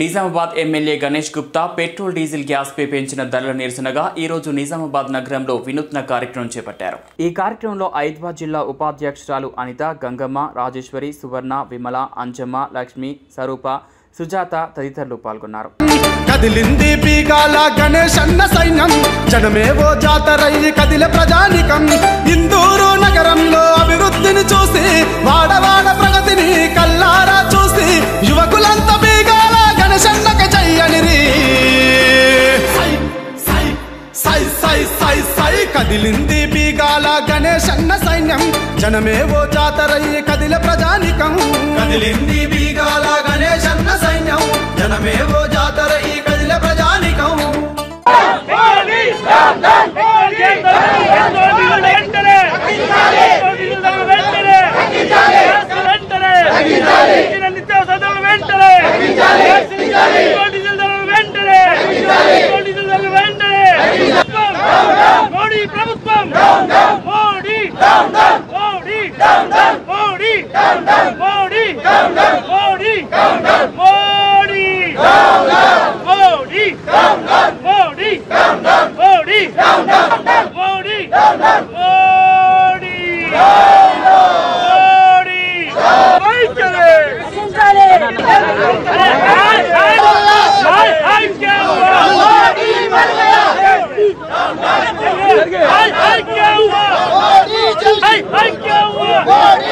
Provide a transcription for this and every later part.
Nizamabad MLA Ganesh Gupta petrol diesel gas పై పెంచిన ధరల నిరసనగా ఈ రోజు నిజామాబాద్ నగరంలో వినూత్న కార్యక్రమం చేపట్టారు. ఈ కార్యక్రమంలో హైదరాబాద్ జిల్లా ఉపాధ్యక్షురాలు అనిత గంగమ్మ రాజేశ్వరి సువర్ణ విమల అంజమ్మ లక్ష్మి స్వరూప సుజాత తదితరులు పాల్గొన్నారు. కదిలింది పీగాల గణేష్ అన్న సైన్యం జనమేవో జాతరయ్యి కదిల ప్రజానికం ఇందూరు కదిలింది బీగాల గణేష్ అన్న సైన్యం ఓ జాతరయ్యి కదిల ప్రజానికం. కదిలింది బీగాల గణేష్ అన్న Hey, hey, go! Body,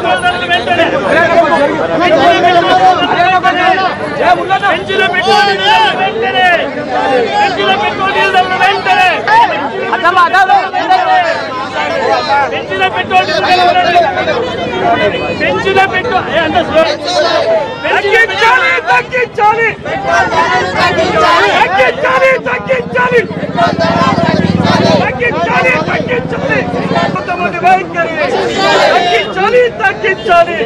పెంచిన పెట్రోల్ పెంచిన పెట్రోల్ అంత స్లో తగ్గించాలి తగ్గించాలి తగ్గించాలి తగ్గించాలి తగ్గించాలి తగ్గించాలి కొంతమంది వైఖరి తగ్గించాలి తగ్గించాలి